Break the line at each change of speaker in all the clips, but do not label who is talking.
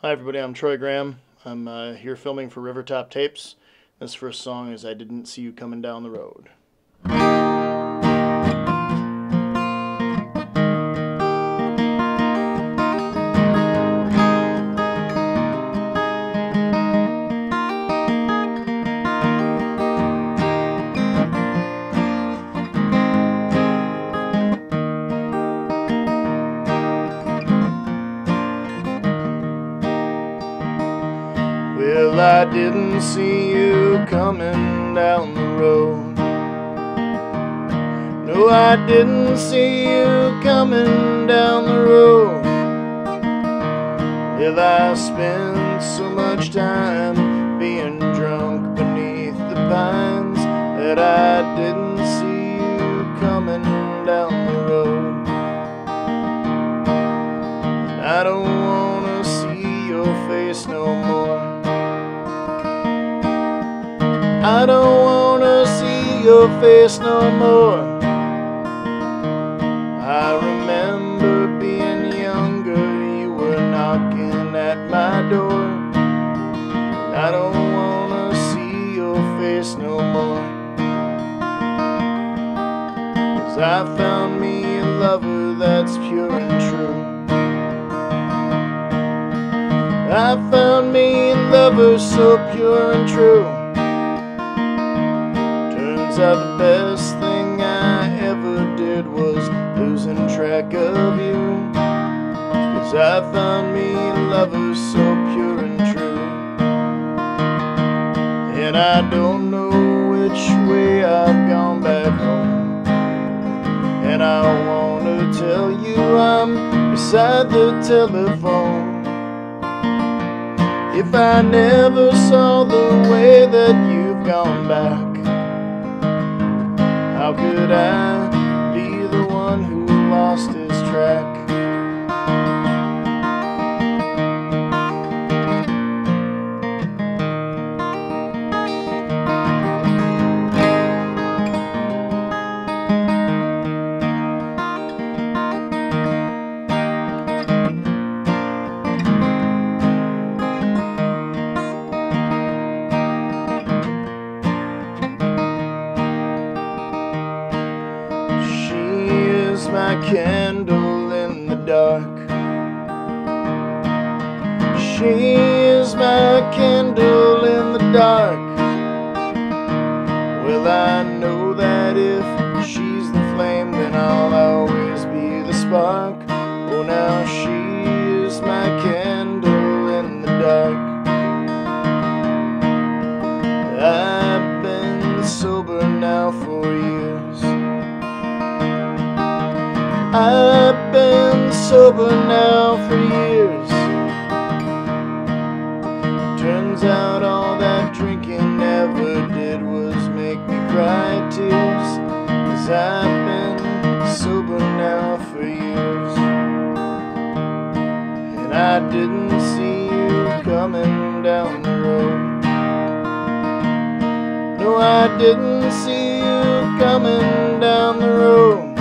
Hi, everybody. I'm Troy Graham. I'm uh, here filming for River Top Tapes. This first song is I Didn't See You Coming Down the Road. Didn't see you coming down the road. No, I didn't see you coming down the road. Well, I spent so much time being drunk beneath the pines that I didn't see you coming down the road. I don't wanna see your face no more. I don't wanna see your face no more. I remember being younger, you were knocking at my door. I don't wanna see your face no more. Cause I found me a lover that's pure and true. I found me a lover so pure and true. Turns the best thing I ever did was losing track of you. Cause I found me a lover so pure and true. And I don't know which way I've gone back home. And I wanna tell you I'm beside the telephone. If I never saw the way that you've gone back, how could I I didn't see you coming down the road. No, I didn't see you coming down the road.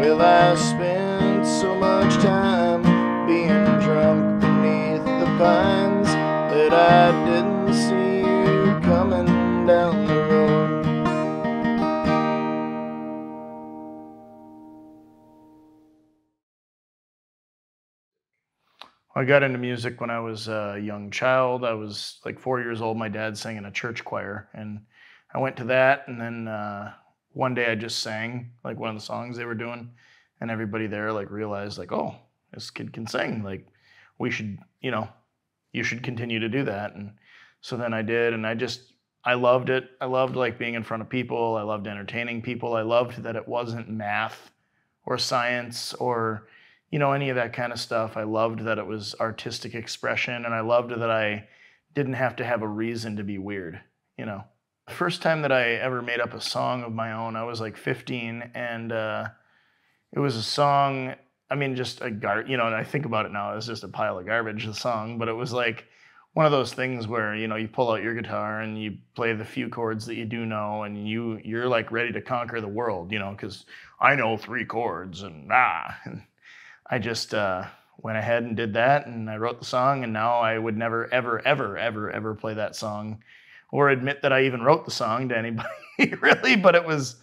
Well, I spent so much time being drunk beneath the pines that I I got into music when I was a young child. I was like four years old. My dad sang in a church choir, and I went to that. And then uh, one day I just sang like one of the songs they were doing, and everybody there like realized like, oh, this kid can sing. Like, we should, you know, you should continue to do that. And so then I did, and I just I loved it. I loved like being in front of people. I loved entertaining people. I loved that it wasn't math or science or you know any of that kind of stuff. I loved that it was artistic expression, and I loved that I didn't have to have a reason to be weird. You know, the first time that I ever made up a song of my own, I was like 15, and uh, it was a song. I mean, just a gar. You know, and I think about it now, it's just a pile of garbage. The song, but it was like one of those things where you know you pull out your guitar and you play the few chords that you do know, and you you're like ready to conquer the world. You know, because I know three chords and ah. And, I just uh, went ahead and did that and I wrote the song and now I would never ever ever ever ever play that song or admit that I even wrote the song to anybody really but it was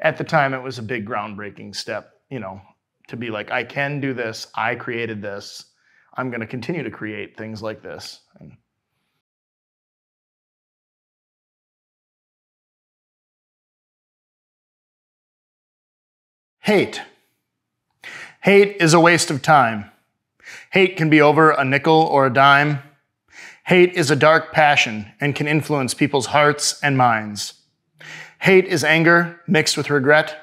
at the time it was a big groundbreaking step you know to be like I can do this. I created this. I'm going to continue to create things like this. And Hate. Hate is a waste of time. Hate can be over a nickel or a dime. Hate is a dark passion and can influence people's hearts and minds. Hate is anger mixed with regret,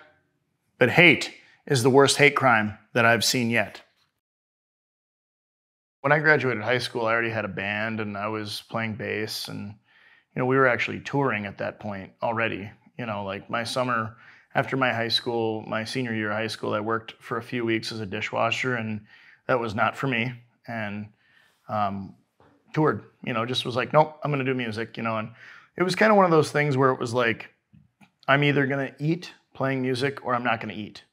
but hate is the worst hate crime that I've seen yet. When I graduated high school, I already had a band and I was playing bass and you know, we were actually touring at that point already. You know, like my summer after my high school, my senior year of high school, I worked for a few weeks as a dishwasher, and that was not for me. And um, toured, you know, just was like, nope, I'm gonna do music, you know. And it was kind of one of those things where it was like, I'm either gonna eat playing music or I'm not gonna eat,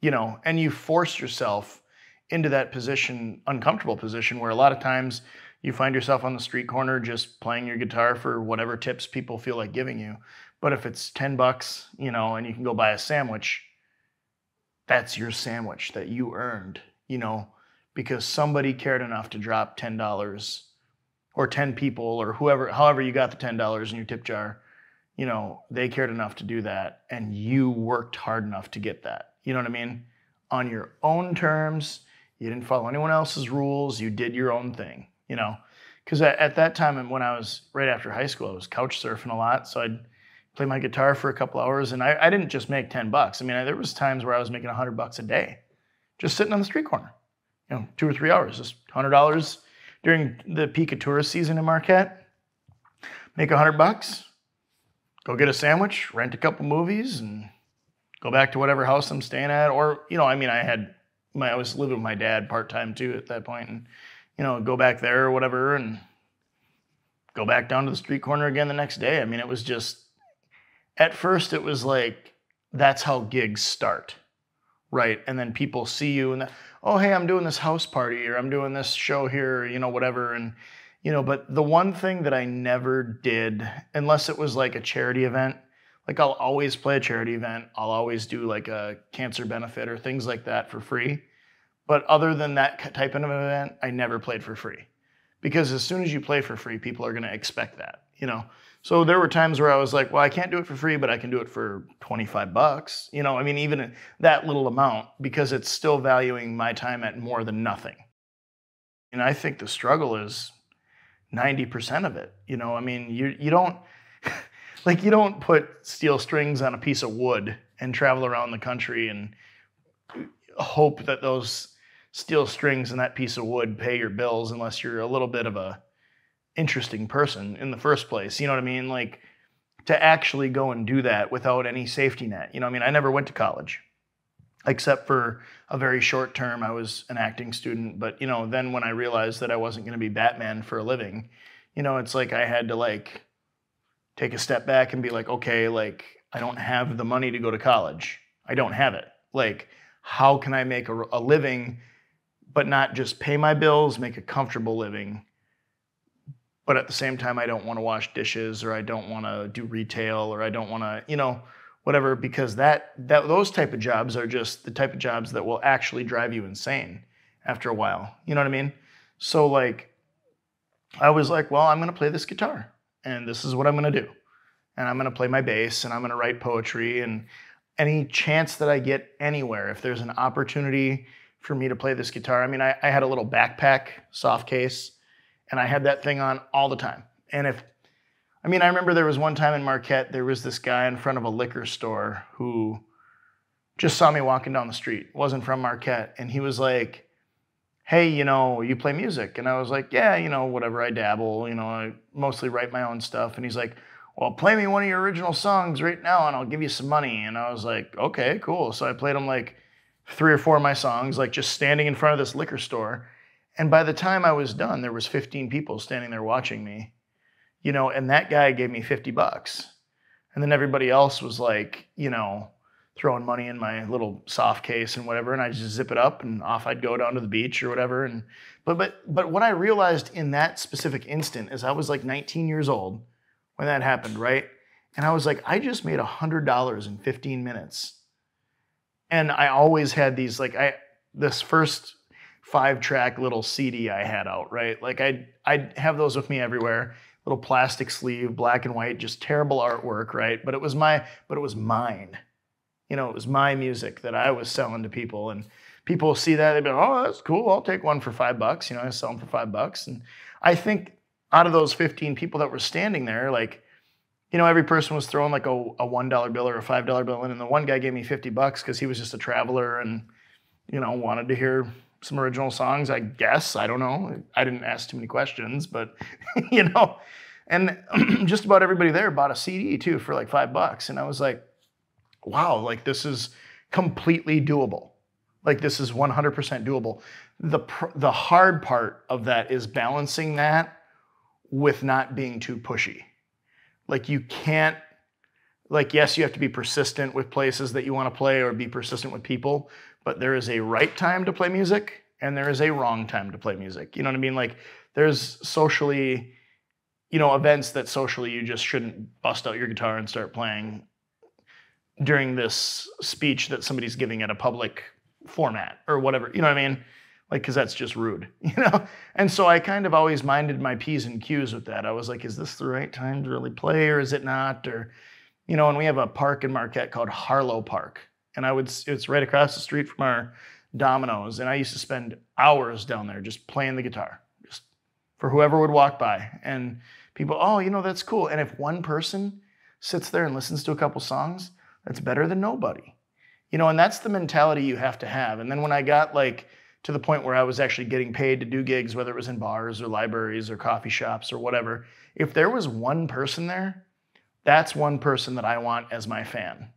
you know. And you force yourself into that position, uncomfortable position, where a lot of times you find yourself on the street corner just playing your guitar for whatever tips people feel like giving you. But if it's 10 bucks, you know, and you can go buy a sandwich, that's your sandwich that you earned, you know, because somebody cared enough to drop $10 or 10 people or whoever, however you got the $10 in your tip jar, you know, they cared enough to do that and you worked hard enough to get that. You know what I mean? On your own terms, you didn't follow anyone else's rules, you did your own thing, you know. Because at, at that time, when I was right after high school, I was couch surfing a lot. So I'd, play my guitar for a couple hours, and I, I didn't just make ten bucks. I mean, I, there was times where I was making hundred bucks a day, just sitting on the street corner, you know, two or three hours, just hundred dollars during the peak of tourist season in Marquette. Make a hundred bucks, go get a sandwich, rent a couple movies, and go back to whatever house I'm staying at. Or you know, I mean, I had my I was living with my dad part time too at that point, and you know, go back there or whatever, and go back down to the street corner again the next day. I mean, it was just at first it was like that's how gigs start right? And then people see you and oh hey i'm doing this house party or i'm doing this show here you know whatever. And you know but the one thing that i never did unless it was like a charity event like i'll always play a charity event. I'll always do like a cancer benefit or things like that for free. But other than that type of event i never played for free. Because as soon as you play for free people are going to expect that you know so there were times where I was like, well, I can't do it for free, but I can do it for 25 bucks. You know, I mean, even that little amount because it's still valuing my time at more than nothing. And I think the struggle is 90% of it. You know, I mean, you you don't like you don't put steel strings on a piece of wood and travel around the country and hope that those steel strings and that piece of wood pay your bills unless you're a little bit of a interesting person in the first place. You know what I mean? Like to actually go and do that without any safety net. You know, I mean, I never went to college except for a very short term. I was an acting student, but you know, then when I realized that I wasn't going to be Batman for a living, you know, it's like I had to like take a step back and be like, okay, like I don't have the money to go to college. I don't have it. Like, how can I make a, a living, but not just pay my bills, make a comfortable living? But at the same time i don't want to wash dishes or i don't want to do retail or i don't want to you know whatever because that that those type of jobs are just the type of jobs that will actually drive you insane after a while. You know what i mean? So like i was like well i'm going to play this guitar and this is what i'm going to do. And i'm going to play my bass and i'm going to write poetry and any chance that i get anywhere if there's an opportunity for me to play this guitar i mean i, I had a little backpack soft case and I had that thing on all the time. And if, I mean, I remember there was one time in Marquette, there was this guy in front of a liquor store who just saw me walking down the street, wasn't from Marquette, and he was like, hey, you know, you play music? And I was like, yeah, you know, whatever, I dabble, you know, I mostly write my own stuff. And he's like, well, play me one of your original songs right now and I'll give you some money. And I was like, okay, cool. So I played him like three or four of my songs, like just standing in front of this liquor store. And by the time I was done, there was 15 people standing there watching me. You know, and that guy gave me 50 bucks. And then everybody else was like, you know, throwing money in my little soft case and whatever, and I just zip it up and off I'd go down to the beach or whatever. And but but but what I realized in that specific instant is I was like 19 years old when that happened, right? And I was like, I just made hundred dollars in 15 minutes. And I always had these like I this first five track little CD I had out, right? Like I'd I'd have those with me everywhere. Little plastic sleeve, black and white, just terrible artwork, right? But it was my but it was mine. You know, it was my music that I was selling to people. And people see that, they'd be like, oh, that's cool. I'll take one for five bucks. You know, I sell them for five bucks. And I think out of those 15 people that were standing there, like, you know, every person was throwing like a, a $1 bill or a $5 bill in. And the one guy gave me 50 bucks because he was just a traveler and, you know, wanted to hear some original songs, I guess. I don't know. I didn't ask too many questions, but, you know, and just about everybody there bought a CD too for like five bucks. And I was like, wow, like this is completely doable. Like this is 100% doable. The, the hard part of that is balancing that with not being too pushy. Like you can't, like, yes, you have to be persistent with places that you want to play or be persistent with people, but there is a right time to play music and there is a wrong time to play music. You know what I mean? Like there's socially, you know, events that socially you just shouldn't bust out your guitar and start playing during this speech that somebody's giving at a public format or whatever. You know what I mean? Like, because that's just rude, you know? And so I kind of always minded my P's and Q's with that. I was like, is this the right time to really play or is it not? Or, you know, and we have a park in Marquette called Harlow Park. And I would, it's right across the street from our Domino's. And I used to spend hours down there just playing the guitar, just for whoever would walk by. And people, oh, you know, that's cool. And if one person sits there and listens to a couple songs, that's better than nobody. You know, and that's the mentality you have to have. And then when I got like to the point where I was actually getting paid to do gigs, whether it was in bars or libraries or coffee shops or whatever, if there was one person there, that's one person that I want as my fan,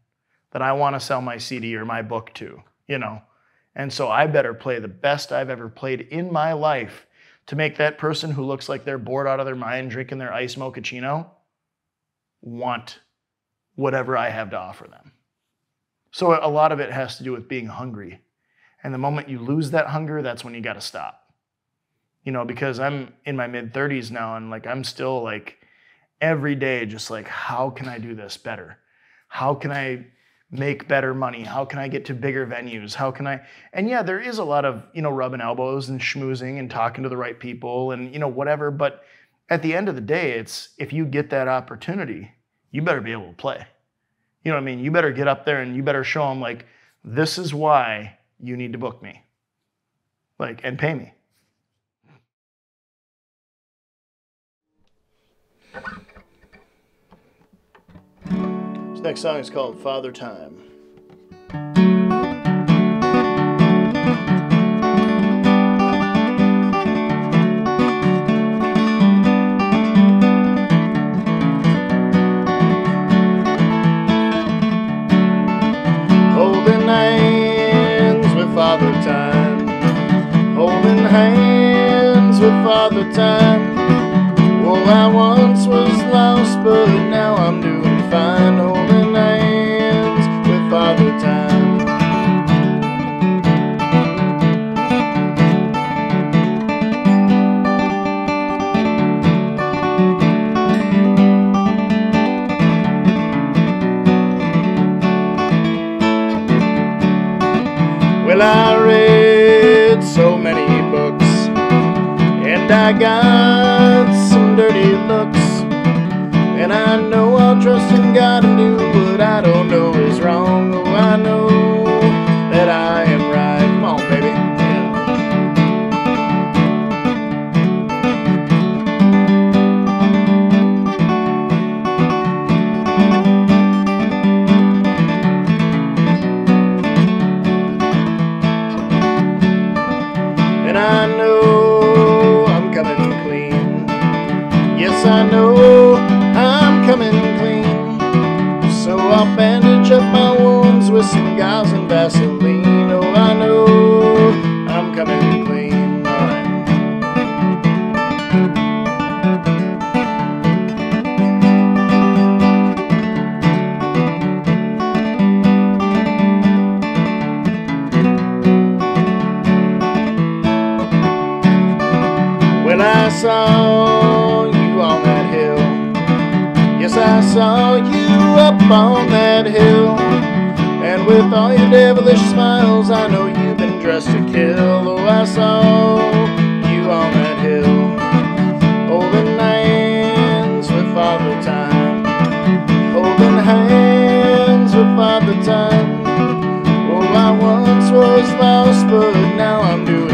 that I want to sell my CD or my book to, you know. And so I better play the best I've ever played in my life to make that person who looks like they're bored out of their mind drinking their ice mochaccino want whatever I have to offer them. So a lot of it has to do with being hungry. And the moment you lose that hunger, that's when you got to stop. You know, because I'm in my mid 30s now and like I'm still like every day just like how can I do this better? How can I make better money? How can I get to bigger venues? How can I And yeah, there is a lot of, you know, rubbing elbows and schmoozing and talking to the right people and you know whatever, but at the end of the day, it's if you get that opportunity, you better be able to play. You know what I mean? You better get up there and you better show them, like, this is why you need to book me. Like, and pay me. Next song is called Father Time. Holding hands with Father Time. Holding hands with Father Time. Well, I once was lost, but now I got some dirty looks. And I know I'll trust in God and do what I don't saw you on that hill. Yes, I saw you up on that hill. And with all your devilish smiles, I know you've been dressed to kill. Oh, I saw you on that hill. Holding hands with Father Time. Holding hands with Father Time. Oh, I once was lost, but now I'm doing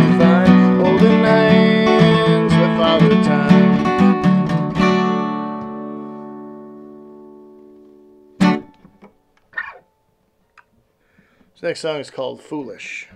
next song is called Foolish.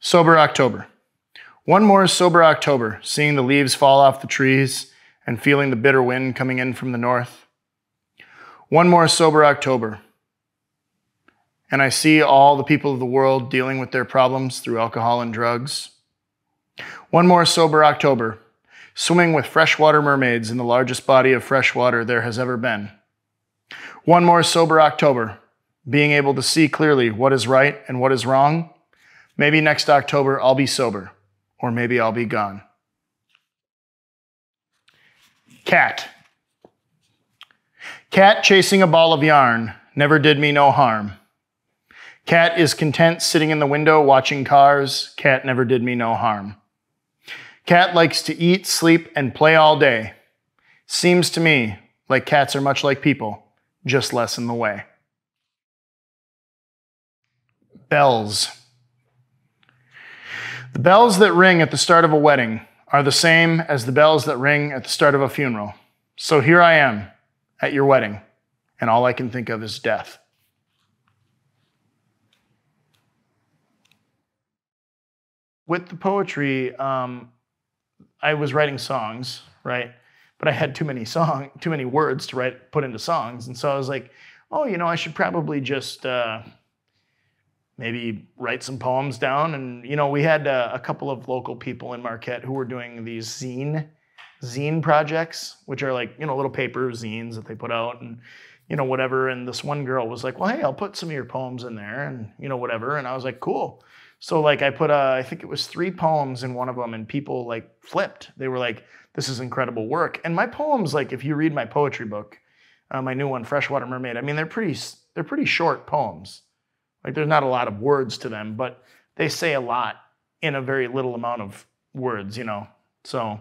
Sober October. One more sober October, seeing the leaves fall off the trees and feeling the bitter wind coming in from the north. One more sober October, and I see all the people of the world dealing with their problems through alcohol and drugs. One more sober October, swimming with freshwater mermaids in the largest body of fresh water there has ever been. One more sober October, being able to see clearly what is right and what is wrong. Maybe next October I'll be sober or maybe I'll be gone. Cat. Cat chasing a ball of yarn never did me no harm. Cat is content sitting in the window watching cars. Cat never did me no harm. Cat likes to eat, sleep, and play all day. Seems to me like cats are much like people, just less in the way. Bells. The bells that ring at the start of a wedding are the same as the bells that ring at the start of a funeral. So here I am at your wedding, and all I can think of is death. With the poetry, um, I was writing songs, right? But I had too many song, too many words to write, put into songs, and so I was like, oh, you know, I should probably just uh, maybe write some poems down. And you know, we had uh, a couple of local people in Marquette who were doing these zine zine projects, which are like you know little paper zines that they put out, and you know, whatever. And this one girl was like, well, hey, I'll put some of your poems in there and, you know, whatever. And I was like, cool. So like I put, uh, I think it was three poems in one of them and people like flipped. They were like, this is incredible work. And my poems, like if you read my poetry book, uh, my new one, Freshwater Mermaid, I mean, they're pretty, they're pretty short poems. Like there's not a lot of words to them, but they say a lot in a very little amount of words, you know. So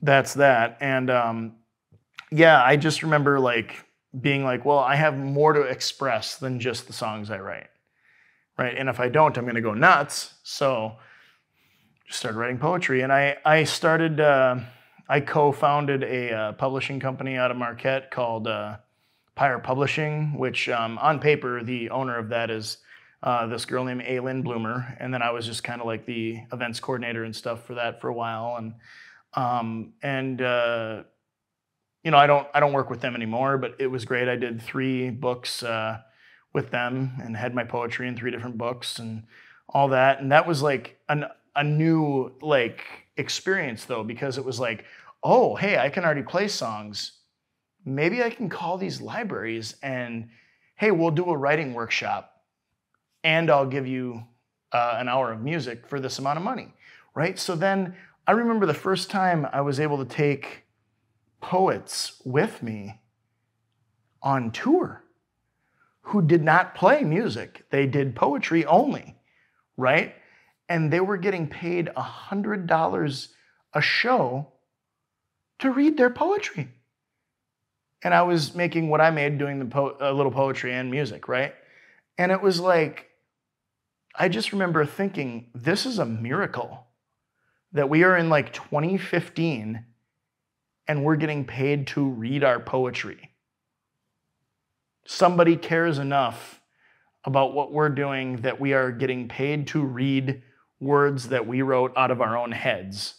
that's that. And um, yeah, I just remember like being like, well, I have more to express than just the songs I write, right? And if I don't, I'm going to go nuts. So just started writing poetry, and I I started. Uh, I co-founded a uh, publishing company out of Marquette called uh, Pyre Publishing, which um, on paper the owner of that is uh, this girl named Aylin Bloomer, and then I was just kind of like the events coordinator and stuff for that for a while, and um, and uh, you know I don't I don't work with them anymore, but it was great. I did three books uh, with them and had my poetry in three different books and all that, and that was like an, a new like experience though because it was like oh hey I can already play songs, maybe I can call these libraries and hey we'll do a writing workshop and I'll give you uh, an hour of music for this amount of money, right? So then I remember the first time I was able to take poets with me on tour who did not play music, they did poetry only, right? And they were getting paid $100 a show to read their poetry. And I was making what I made doing the po- a little poetry and music, right? And it was like, I just remember thinking, this is a miracle that we are in like 2015 and we're getting paid to read our poetry. Somebody cares enough about what we're doing that we are getting paid to read words that we wrote out of our own heads.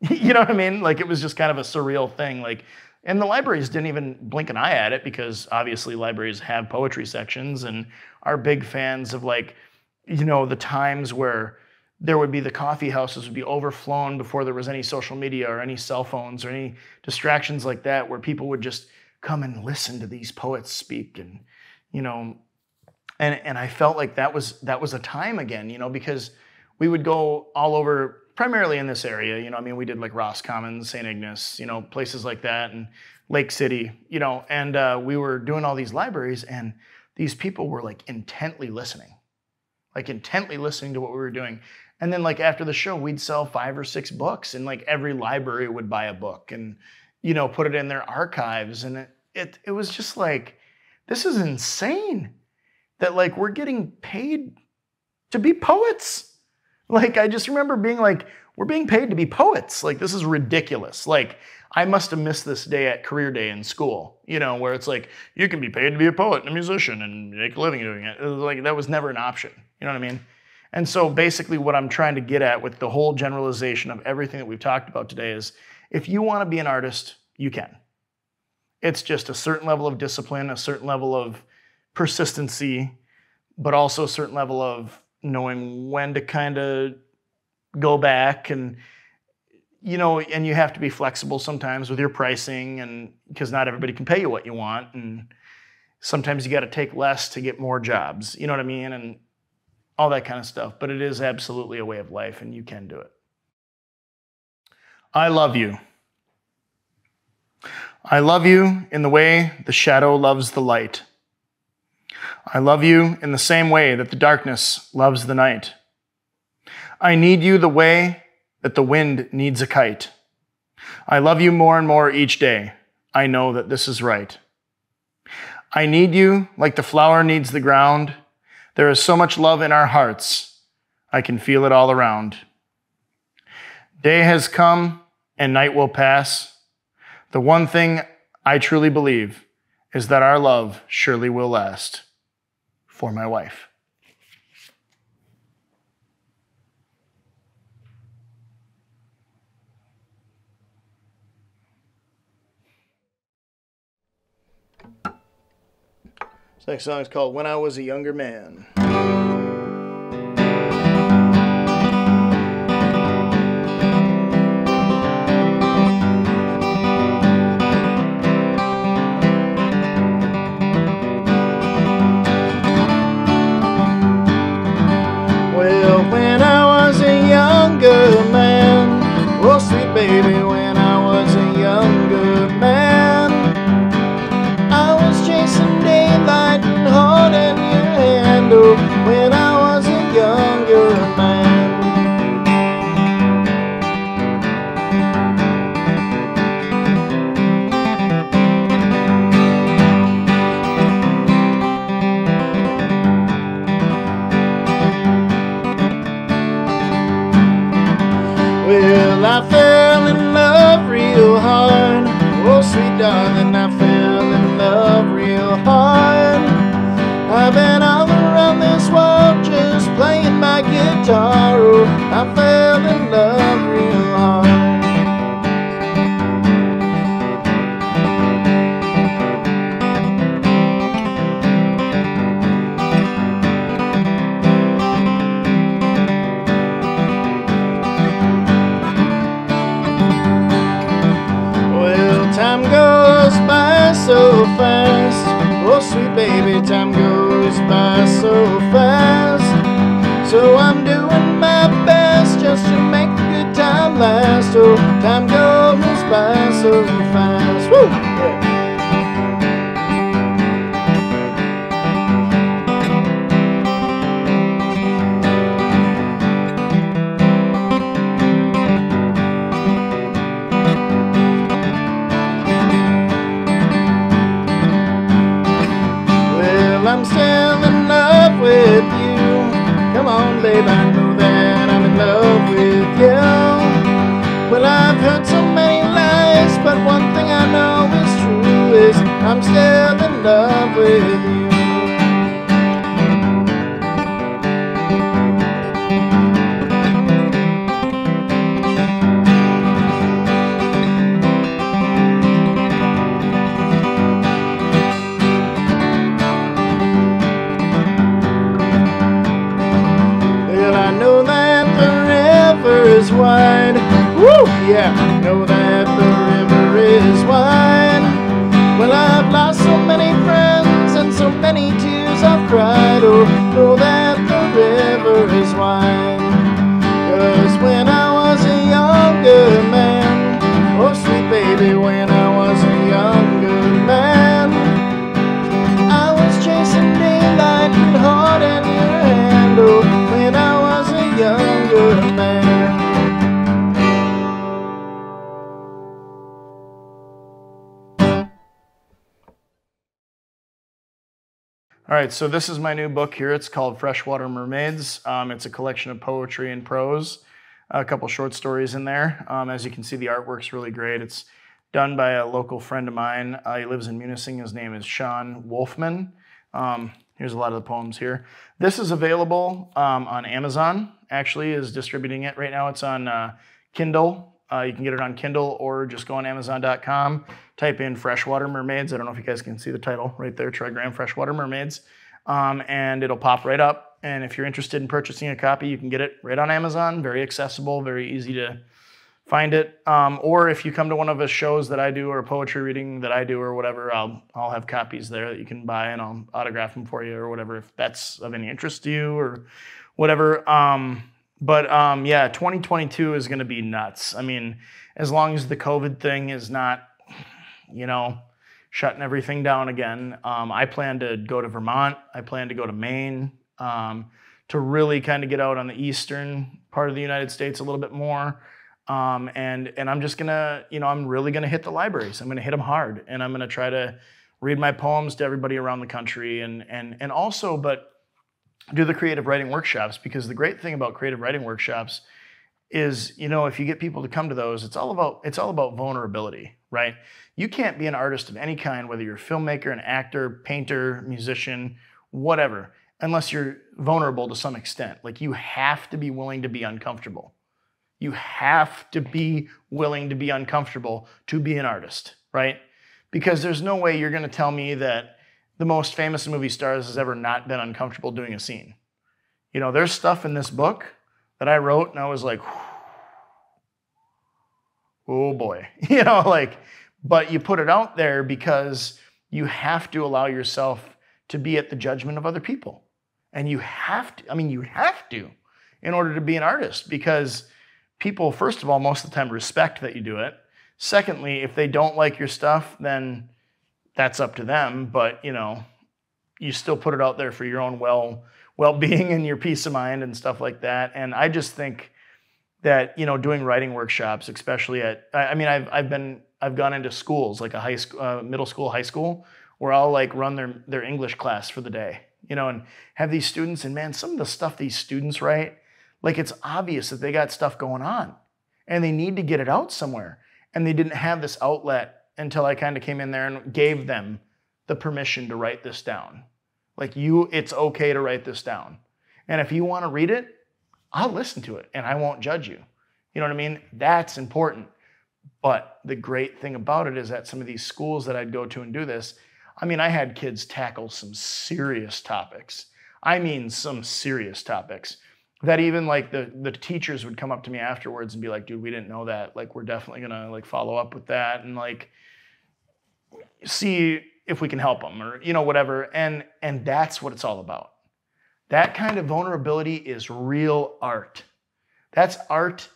you know what I mean? Like it was just kind of a surreal thing. Like, and the libraries didn't even blink an eye at it because obviously libraries have poetry sections and are big fans of like you know, the times where there would be the coffee houses would be overflown before there was any social media or any cell phones or any distractions like that, where people would just come and listen to these poets speak and, you know, and and I felt like that was that was a time again, you know, because we would go all over primarily in this area, you know, I mean, we did like Roscommons, St. Ignace, you know, places like that, and Lake City, you know, and uh, we were doing all these libraries, and these people were like intently listening like intently listening to what we were doing. And then like after the show, we'd sell five or six books, and like every library would buy a book and you know put it in their archives. And it it, it was just like this is insane that like we're getting paid to be poets. Like I just remember being like, we're being paid to be poets. Like this is ridiculous. Like I must have missed this day at career day in school, you know, where it's like you can be paid to be a poet and a musician and make a living doing it. it like that was never an option. You know what I mean? And so basically what I'm trying to get at with the whole generalization of everything that we've talked about today is if you want to be an artist, you can. It's just a certain level of discipline, a certain level of persistency, but also a certain level of knowing when to kind of go back and you know and you have to be flexible sometimes with your pricing and because not everybody can pay you what you want and sometimes you got to take less to get more jobs you know what i mean and all that kind of stuff. But it is absolutely a way of life, and you can do it. I love you. I love you in the way the shadow loves the light. I love you in the same way that the darkness loves the night. I need you the way that the wind needs a kite. I love you more and more each day. I know that this is right. I need you like the flower needs the ground there is so much love in our hearts. I can feel it all around. Day has come and night will pass. The one thing I truly believe is that our love surely will last for my wife. This next song is called When I Was a Younger Man.
baby when I was a young girl. Baby, time goes by so fast. So I'm doing my best just to make the good time last. Oh, time goes by so fast. Woo! I'm still in love with you. Well, I know that the river is wide. Woo! Yeah,
All right, so this is my new book here. It's called Freshwater Mermaids. Um, it's a collection of poetry and prose, a couple short stories in there. Um, as you can see, the artwork's really great. It's done by a local friend of mine. Uh, he lives in Munising. His name is Sean Wolfman. Um, here's a lot of the poems here. This is available um, on Amazon. Actually, is distributing it right now. It's on uh, Kindle. Uh, you can get it on Kindle or just go on Amazon.com. Type in Freshwater Mermaids. I don't know if you guys can see the title right there, Troy Graham Freshwater Mermaids. Um, and it'll pop right up. And if you're interested in purchasing a copy, you can get it right on Amazon. Very accessible, very easy to find it. Um, or if you come to one of the shows that I do or a poetry reading that I do or whatever, I'll, I'll have copies there that you can buy and I'll autograph them for you or whatever if that's of any interest to you or whatever. Um, but um, yeah, 2022 is going to be nuts. I mean, as long as the COVID thing is not, you know, shutting everything down again, um, I plan to go to Vermont. I plan to go to Maine um, to really kind of get out on the eastern part of the United States a little bit more. Um, and and I'm just gonna, you know, I'm really gonna hit the libraries. I'm gonna hit them hard, and I'm gonna try to read my poems to everybody around the country, and and and also, but do the creative writing workshops because the great thing about creative writing workshops is you know if you get people to come to those it's all about it's all about vulnerability right? You can't be an artist of any kind whether you're a filmmaker an actor painter musician whatever unless you're vulnerable to some extent. Like you have to be willing to be uncomfortable. You have to be willing to be uncomfortable to be an artist right? Because there's no way you're going to tell me that the most famous movie stars has ever not been uncomfortable doing a scene. You know, there's stuff in this book that I wrote and I was like, oh boy, you know, like, but you put it out there because you have to allow yourself to be at the judgment of other people. And you have to, I mean, you have to in order to be an artist because people, first of all, most of the time respect that you do it. Secondly, if they don't like your stuff, then that's up to them. But, you know, you still put it out there for your own well well-being and your peace of mind and stuff like that. And I just think that, you know, doing writing workshops, especially at I I mean, I've I've been I've gone into schools like a high school, uh, middle school, high school, where I'll like run their their English class for the day, you know, and have these students. And man, some of the stuff these students write, like it's obvious that they got stuff going on, and they need to get it out somewhere, and they didn't have this outlet until I kind of came in there and gave them the permission to write this down. Like you, it's okay to write this down. And if you want to read it, I'll listen to it and I won't judge you. You know what I mean? That's important. But the great thing about it is that some of these schools that I'd go to and do this, I mean, I had kids tackle some serious topics. I mean, some serious topics that even like the the teachers would come up to me afterwards and be like, dude, we didn't know that. Like, we're definitely gonna like follow up with that and like see if we can help them or you know whatever. And and that's what it's all about. That kind of vulnerability is real art. That's art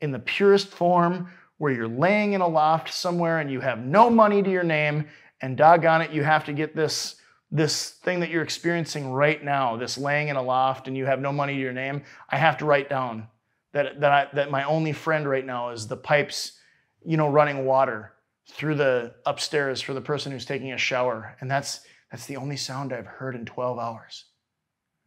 in the purest form where you're laying in a loft somewhere and you have no money to your name and doggone it, you have to get this this thing that you're experiencing right now, this laying in a loft and you have no money to your name, I have to write down that that I, that my only friend right now is the pipes, you know, running water through the upstairs for the person who's taking a shower, and that's that's the only sound I've heard in 12 hours.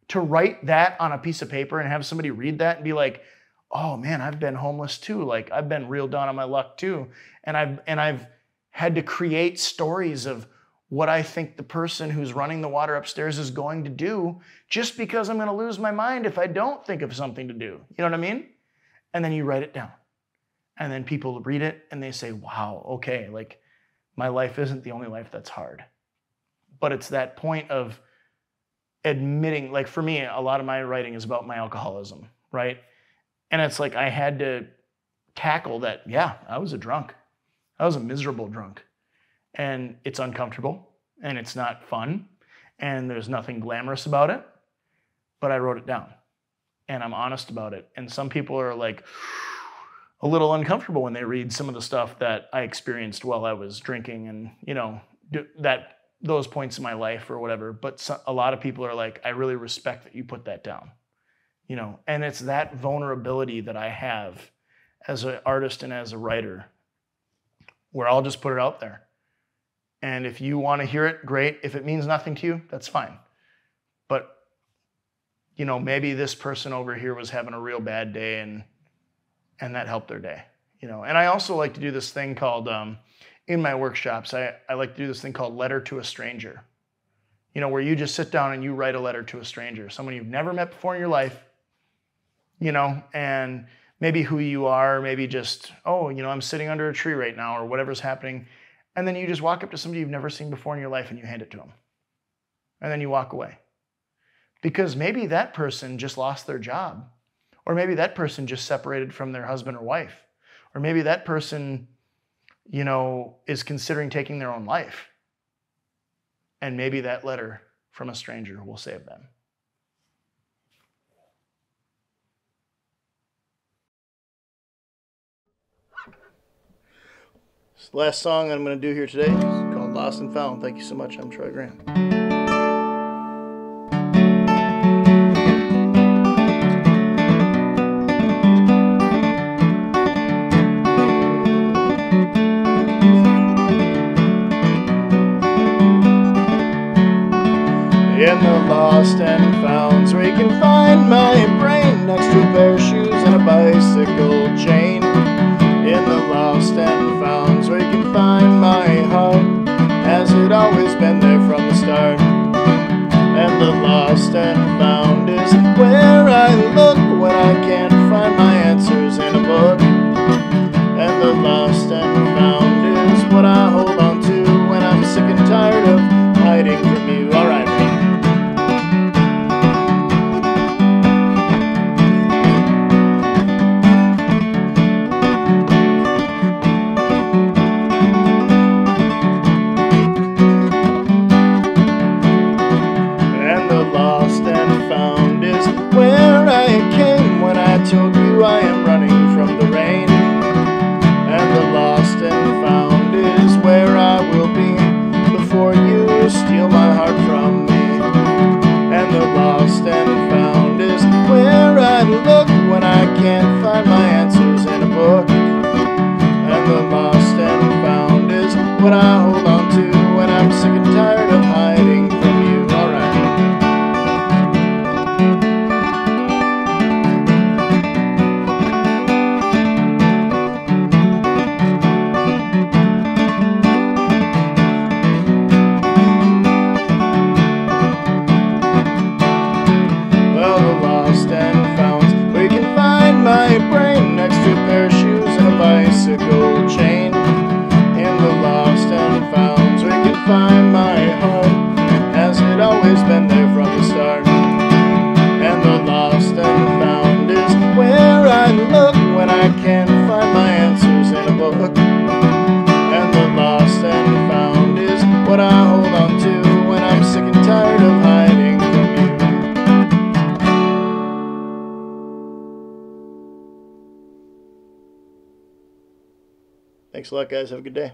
To write that on a piece of paper and have somebody read that and be like, "Oh man, I've been homeless too. Like I've been real down on my luck too." And I've and I've had to create stories of what I think the person who's running the water upstairs is going to do just because I'm going to lose my mind if I don't think of something to do. You know what I mean? And then you write it down. And then people read it and they say, wow, okay, like my life isn't the only life that's hard. But it's that point of admitting, like for me, a lot of my writing is about my alcoholism, right? And it's like I had to tackle that, yeah, I was a drunk. I was a miserable drunk and it's uncomfortable and it's not fun and there's nothing glamorous about it. But I wrote it down and I'm honest about it. And some people are like a little uncomfortable when they read some of the stuff that I experienced while I was drinking and, you know, that those points in my life or whatever. But a lot of people are like, I really respect that you put that down, you know, and it's that vulnerability that I have as an artist and as a writer where I'll just put it out there and if you want to hear it, great. If it means nothing to you, that's fine. But, you know, maybe this person over here was having a real bad day and and that helped their day. You know, and I also like to do this thing called um, in my workshops, I, I like to do this thing called letter to a stranger. You know, where you just sit down and you write a letter to a stranger, someone you've never met before in your life, you know, and maybe who you are, maybe just, oh, you know, I'm sitting under a tree right now or whatever's happening and then you just walk up to somebody you've never seen before in your life and you hand it to them. And then you walk away. Because maybe that person just lost their job. Or maybe that person just separated from their husband or wife. Or maybe that person, you know, is considering taking their own life. And maybe that letter from a stranger will save them. last song I'm going to do here today is called Lost and Found. Thank you so much. I'm Troy Graham. Lost and founds where you can find my brain next to a pair of shoes and a bicycle chain.
Lot, guys. Have a good day.